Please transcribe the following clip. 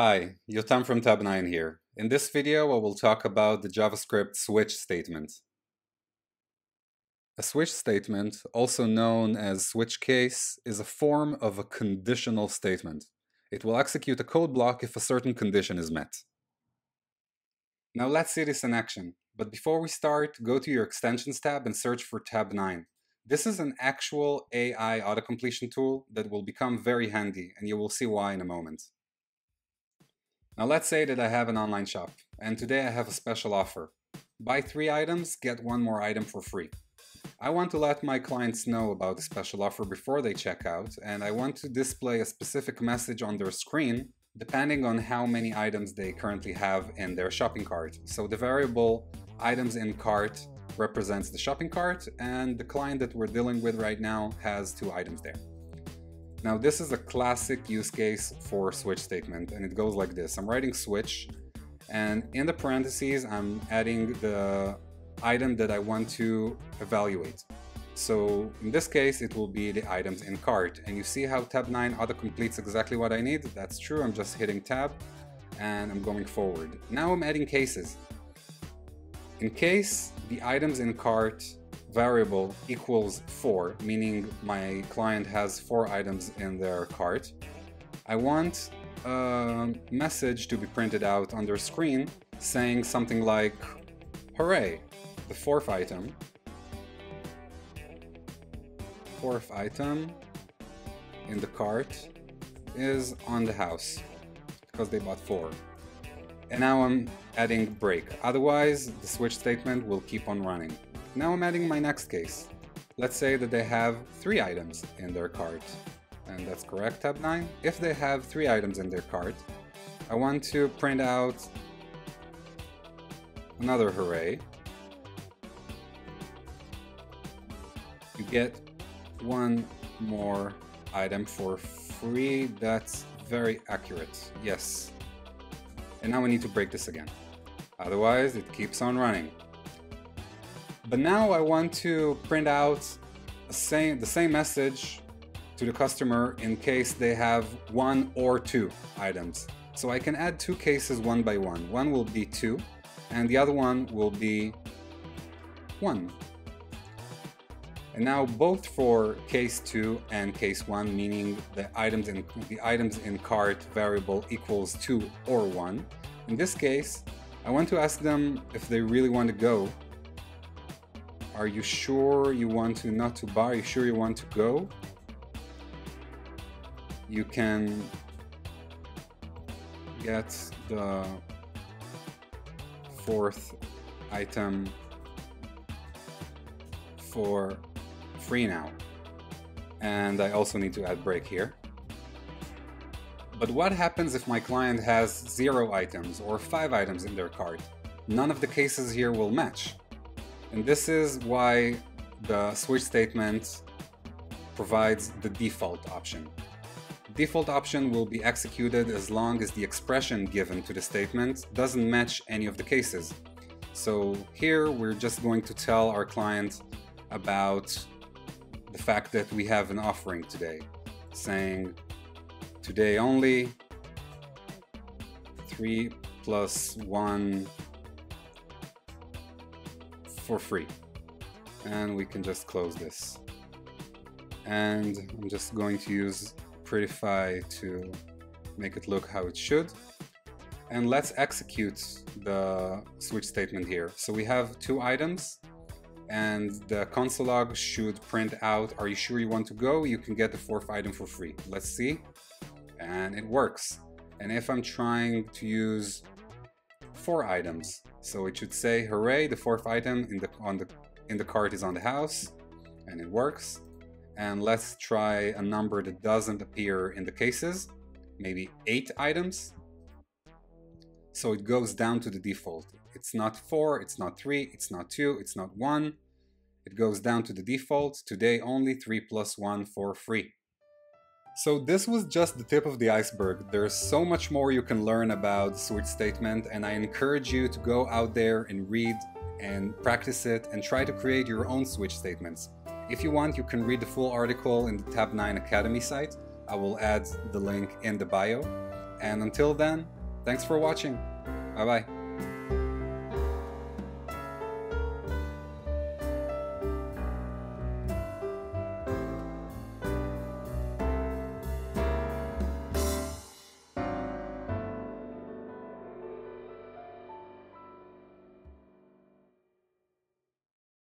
Hi, Yotam from Tabnine here. In this video, I will talk about the JavaScript switch statement. A switch statement, also known as switch case, is a form of a conditional statement. It will execute a code block if a certain condition is met. Now let's see this in action. But before we start, go to your extensions tab and search for Tabnine. This is an actual AI auto-completion tool that will become very handy, and you will see why in a moment. Now let's say that I have an online shop, and today I have a special offer. Buy three items, get one more item for free. I want to let my clients know about the special offer before they check out, and I want to display a specific message on their screen depending on how many items they currently have in their shopping cart. So the variable items in cart represents the shopping cart, and the client that we're dealing with right now has two items there. Now this is a classic use case for switch statement and it goes like this. I'm writing switch and in the parentheses I'm adding the item that I want to evaluate. So in this case it will be the items in cart and you see how Tabnine auto completes exactly what I need. That's true, I'm just hitting tab and I'm going forward. Now I'm adding cases. In case the items in cart variable equals 4, meaning my client has 4 items in their cart, I want a message to be printed out on their screen saying something like, hooray, the fourth item, fourth item in the cart is on the house because they bought 4. And now I'm adding break, otherwise the switch statement will keep on running. Now I'm adding my next case. Let's say that they have three items in their cart. And that's correct, Tabnine. If they have three items in their cart, I want to print out another hooray. You get one more item for free. That's very accurate. Yes. And now we need to break this again. Otherwise, it keeps on running. But now I want to print out same, the same message to the customer in case they have one or two items. So I can add two cases one by one. One will be two, and the other one will be one. And now both for case 2 and case 1, meaning the items in the items in cart variable equals 2 or 1. In this case, I want to ask them if they really want to go are you sure you want to not to buy? Are you sure you want to go? You can get the fourth item for free now. And I also need to add break here. But what happens if my client has zero items or five items in their cart? None of the cases here will match. And this is why the switch statement provides the default option. Default option will be executed as long as the expression given to the statement doesn't match any of the cases. So here we're just going to tell our client about the fact that we have an offering today, saying today only 3 plus 1 for free. And we can just close this. And I'm just going to use Prettify to make it look how it should. And let's execute the switch statement here. So we have two items and the console log should print out, are you sure you want to go? You can get the fourth item for free. Let's see. And it works. And if I'm trying to use four items. So it should say, hooray, the fourth item in the, on the, in the cart is on the house, and it works. And let's try a number that doesn't appear in the cases, maybe eight items. So it goes down to the default. It's not four, it's not three, it's not two, it's not one. It goes down to the default, today only three plus one for free. So this was just the tip of the iceberg. There's so much more you can learn about switch statement and I encourage you to go out there and read and practice it and try to create your own switch statements. If you want, you can read the full article in the Tabnine Academy site. I will add the link in the bio. And until then, thanks for watching. Bye bye.